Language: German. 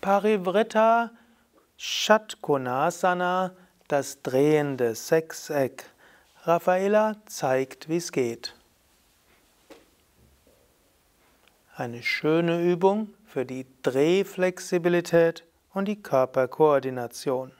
Parivritta Shatkonasana, das drehende Sechseck. Raffaella zeigt, wie es geht. Eine schöne Übung für die Drehflexibilität und die Körperkoordination.